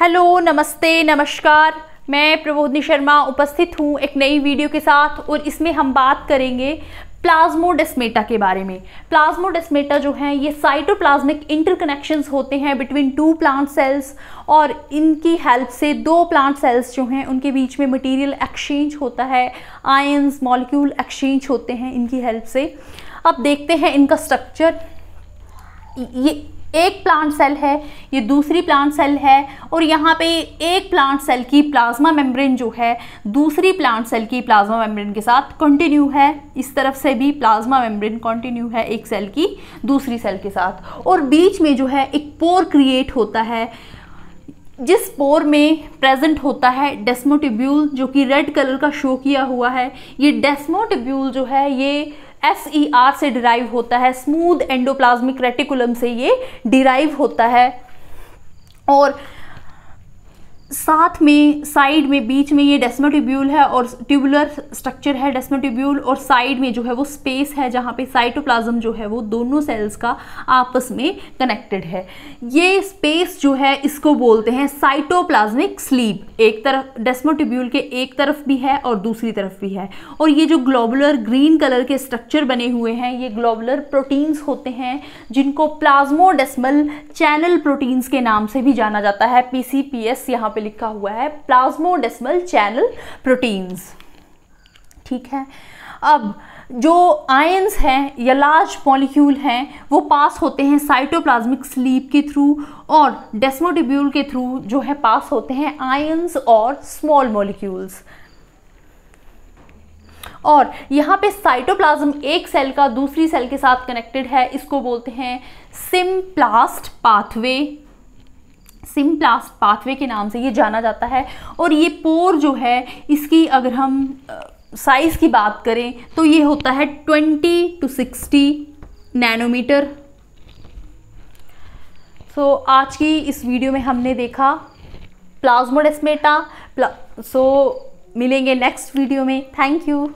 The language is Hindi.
हेलो, नमस्ते, नमस्कार। मैं प्रबोधनी शर्मा उपस्थित हूँ एक नई वीडियो के साथ और इसमें हम बात करेंगे प्लाज्मोडेस्मेटा के बारे में। प्लाज्मोडेस्मेटा जो है, ये साइटोप्लाज्मिक इंटरकनेक्शंस होते हैं बिटवीन टू प्लांट सेल्स और इनकी हेल्प से दो प्लांट सेल्स जो हैं, उनके बीच में मटेरियल एक्सचेंज होता है आयंस मॉलिक्यूल एक्सचेंज होते हैं इनकी हेल्प से। अब देखते हैं इनका स्ट्रक्चर। ये एक प्लांट सेल है, ये दूसरी प्लांट सेल है और यहाँ पे एक प्लांट सेल की प्लाज्मा मेम्ब्रेन जो है, दूसरी प्लांट सेल की प्लाज्मा मेम्ब्रेन के साथ कंटिन्यू है। इस तरफ़ से भी प्लाज्मा मेम्ब्रेन कंटिन्यू है एक सेल की, दूसरी सेल के साथ। और बीच में जो है, एक पोर क्रिएट होता है, जिस पोर में प्रेजेंट होता है डेस्मोटिब्यूल जो कि रेड कलर का शो किया हुआ है। ये डेस्मोटिब्यूल जो है, ये एस ई आर से डिराइव होता है स्मूथ एंडोप्लाज्मिक रेटिकुलम से ये डिराइव होता है। और साथ में, साइड में, बीच में ये डेस्मोटिब्यूल है और ट्यूबुलर स्ट्रक्चर है डेस्मोटिब्यूल और साइड में जो है वो स्पेस है जहाँ पे साइटोप्लाज्म जो है वो दोनों सेल्स का आपस में कनेक्टेड है। ये स्पेस जो है इसको बोलते हैं साइटोप्लाज्मिक स्लीप। एक तरफ़ डेस्मोटिब्यूल के एक तरफ़ भी है और दूसरी तरफ़ भी है। और ये जो ग्लोबुलर ग्रीन कलर के स्ट्रक्चर बने हुए हैं, ये ग्लोबुलर प्रोटीन्स होते हैं, जिनको प्लाज्मोडेस्मल चैनल प्रोटीन्स के नाम से भी जाना जाता है। पी सी पी एस यहाँ पे लिखा हुआ है प्लाज्मोडेस्मल चैनल प्रोटीन्स ठीक है? अब, जो आयंस हैं या लार्ज मॉलिक्यूल हैं, वो पास होते हैं साइटोप्लाज्मिक स्लीप के थ्रू और डेस्मोटिब्यूल के थ्रू जो है पास होते हैं आयंस और स्मॉल मॉलिक्यूल्स और यहाँ पे साइटोप्लाज्म एक सेल का, दूसरी सेल के साथ कनेक्टेड है, इसको बोलते हैं सिम्प्लास्ट पाथवे सिम्प्लास्ट पाथवे के नाम से ये जाना जाता है। और ये पोर जो है इसकी अगर हम साइज़ की बात करें तो ये होता है 20 टू 60 नैनोमीटर। सो आज की इस वीडियो में हमने देखा प्लाज्मोडेस्मेटा। सो प्ला, so, मिलेंगे नेक्स्ट वीडियो में। Thank you